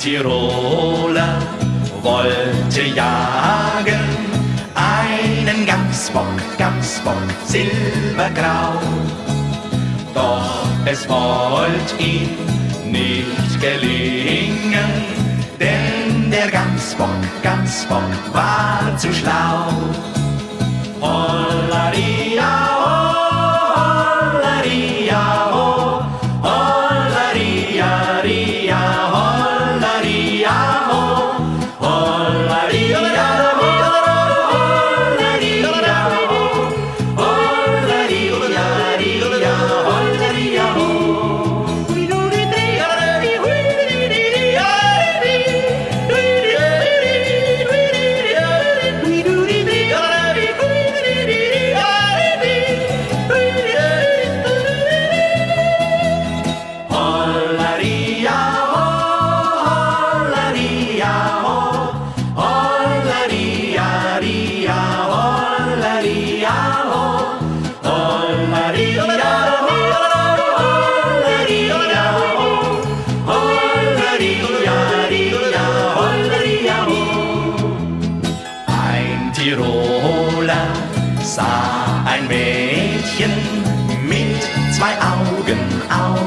Tiroler wollte jagen einen Gamsbock, Gamsbock, silbergrau. Doch es wollte ihm nicht gelingen, denn der Gamsbock, Gamsbock war zu schlau.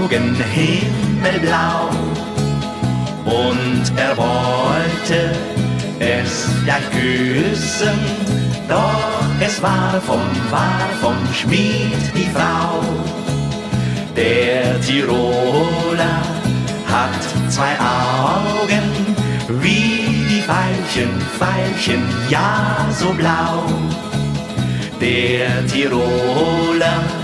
Augen himmelblau. Und er wollte es ja küssen, doch es war vom, war vom Schmied die Frau. Der Tiroler hat zwei Augen, wie die Veilchen, Veilchen, ja so blau. Der Tiroler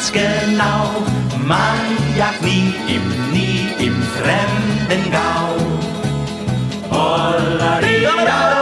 ganz genau, man jagt nie im, nie im fremden Gau. Hollaria,